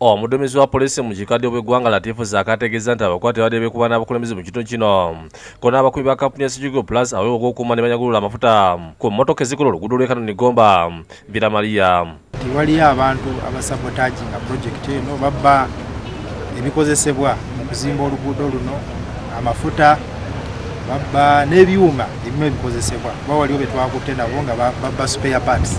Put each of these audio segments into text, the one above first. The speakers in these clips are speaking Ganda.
omuduumizi wa poliisi mu kikadde bw'eggwanga latifu zaakategeeza nti abakwate badde beekuba n'abakulembeze mu kitundu kino. Kona abakubi ba kampuni ya sigigo plus aweewa ogw'okukuuma ne banyagulula amafuta. Ku mmotoka ezikola oluguudo lw'e kanoni gomba viramaliya waliyo abantu abasabotaginga purojekiti eno babba ebikozesebwa mu kuzimba oluguudo luno amafuta babba n'ebyuma ebimu ebikozesebwa. Kuba waliwo betwakutte nabo nga babba spare parts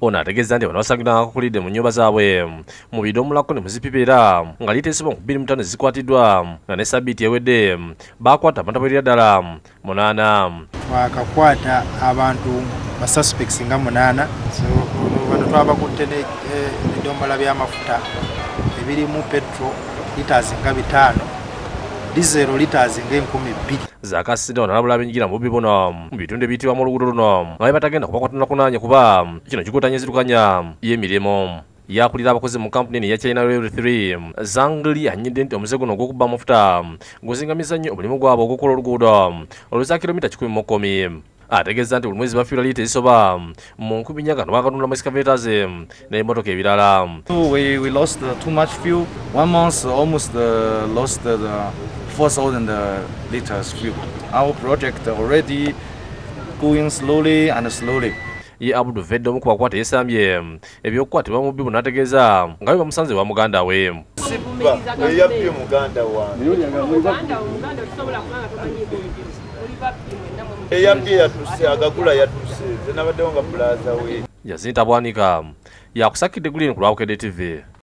ono ategeeza nti bano basangibwa ngakukulidde mu nnyumba zaabwe. Mu bidomolako ne muzipipa nga liteesebwa mu 25 zikwatiddwa nga ne sabiiti ewedde baakwata amatabalira ddala. Munaana. Twakakwata abantu basuspects nga munaana so bano twabakutte nebidomola by'amafuta. Ebirimu petro litas nga bitaano disero litas nga enkumi bbiri zakasinde ono alabula abenyigira mu bubbi buno mu bitundu ebiyitibwa mu oluguudo luno. Nga be batagenda kubakwatana kunaanye kuba kino kikutanya enzirukanya y'emirimu yakulira abakozi mu kampuni eno eya china rail 3 zangli anyidde nti omuze guno ogw'okubba amafuta. Guzingamiza nnyo omulimu gwabwe ogw'okola oluguudo. Oluza kilomita 1 Ah, ategeeza nti buli mwezi bafiirwa liita ezisoba mu um, nkumi nnya gano bakatunda mu excavators n'ebimotoka um, ebirala um. we, we lost uh, too much fuel. One month uh, almost uh, lost uh, the 4000 uh, liters fuel. Our project already going slowly and slowly. Ye abudu vedde omu ku bakwata yesambye ebyokukwatibwa mu bbibu n'ategeeza nga bwe bamusanze wa muganda we weyabye muganda wange. eyabye yatuse agagula yatuse ze nabaddewo nga bulaza we. Yazinta bwanika yakusakidde gulini ku lwabukedde tv